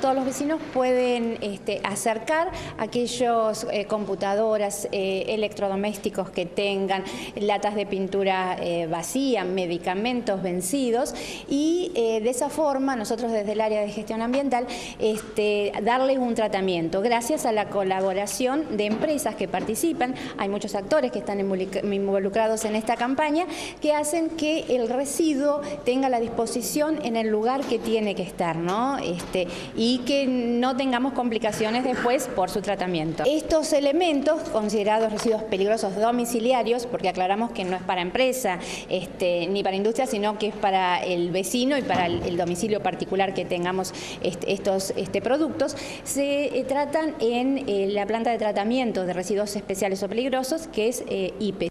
Todos los vecinos pueden este, acercar aquellos eh, computadoras, eh, electrodomésticos que tengan, latas de pintura eh, vacía, medicamentos vencidos y de esa forma nosotros desde el área de gestión ambiental este, darles un tratamiento gracias a la colaboración de empresas que participan, hay muchos actores que están involucrados en esta campaña que hacen que el residuo tenga la disposición en el lugar que tiene que estar, ¿no? Este, y que no tengamos complicaciones después por su tratamiento. Estos elementos, considerados residuos peligrosos domiciliarios, porque aclaramos que no es para empresa este, ni para industria, sino que es para el vecino y para el, domicilio particular que tengamos estos este, productos, se eh, tratan en eh, la planta de tratamiento de residuos especiales o peligrosos, que es eh, IPE.